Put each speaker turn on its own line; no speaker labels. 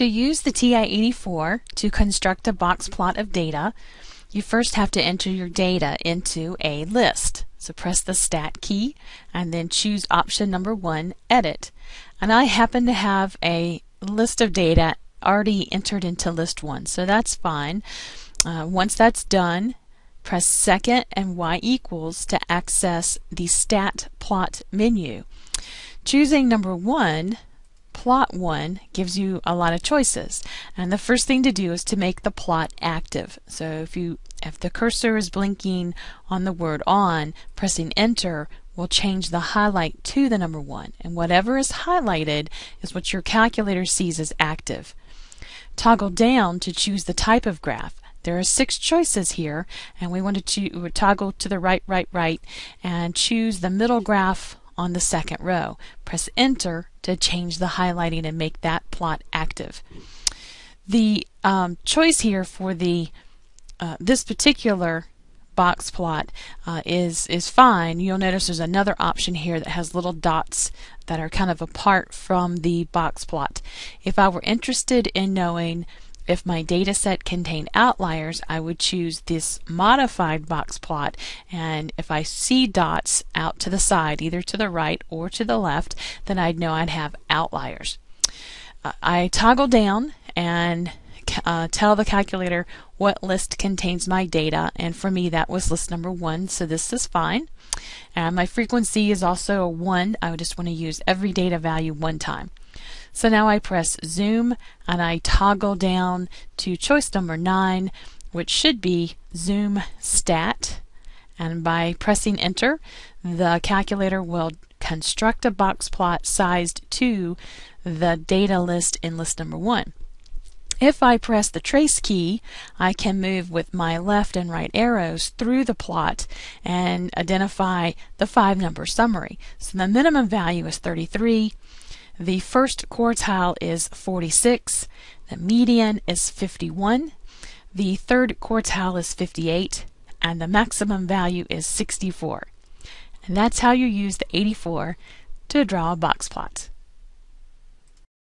To use the TI-84 to construct a box plot of data, you first have to enter your data into a list. So press the Stat key and then choose option number one, Edit. And I happen to have a list of data already entered into list one, so that's fine. Uh, once that's done, press second and Y equals to access the Stat Plot menu. Choosing number one plot one gives you a lot of choices. And the first thing to do is to make the plot active. So if you if the cursor is blinking on the word on, pressing enter will change the highlight to the number one. And whatever is highlighted is what your calculator sees as active. Toggle down to choose the type of graph. There are six choices here, and we want to toggle to the right, right, right, and choose the middle graph on the second row. Press enter to change the highlighting and make that plot active. The um, choice here for the uh, this particular box plot uh, is is fine. You'll notice there's another option here that has little dots that are kind of apart from the box plot. If I were interested in knowing if my data set contained outliers, I would choose this modified box plot. And if I see dots out to the side, either to the right or to the left, then I'd know I'd have outliers. Uh, I toggle down and uh, tell the calculator what list contains my data, and for me that was list number one, so this is fine. And my frequency is also a 1. I would just want to use every data value one time. So now I press zoom and I toggle down to choice number 9 which should be zoom stat and by pressing enter the calculator will construct a box plot sized to the data list in list number 1. If I press the trace key, I can move with my left and right arrows through the plot and identify the five number summary. So the minimum value is 33, the first quartile is 46, the median is 51, the third quartile is 58, and the maximum value is 64. And that's how you use the 84 to draw a box plot.